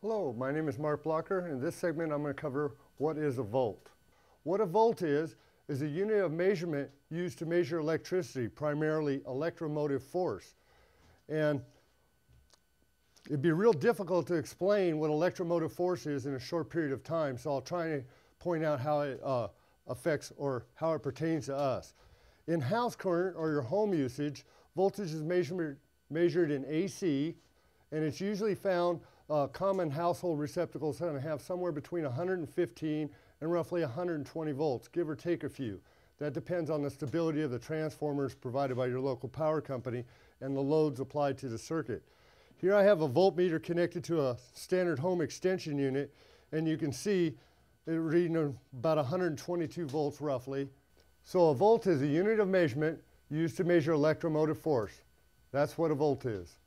Hello, my name is Mark Blocker. In this segment, I'm going to cover what is a volt. What a volt is, is a unit of measurement used to measure electricity, primarily electromotive force. And it'd be real difficult to explain what electromotive force is in a short period of time, so I'll try to point out how it uh, affects or how it pertains to us. In house current or your home usage, voltage is measured, measured in AC, and it's usually found uh, common household receptacles going to have somewhere between 115 and roughly 120 volts, give or take a few. That depends on the stability of the transformers provided by your local power company and the loads applied to the circuit. Here I have a voltmeter connected to a standard home extension unit, and you can see it reading about 122 volts roughly. So a volt is a unit of measurement used to measure electromotive force. That's what a volt is.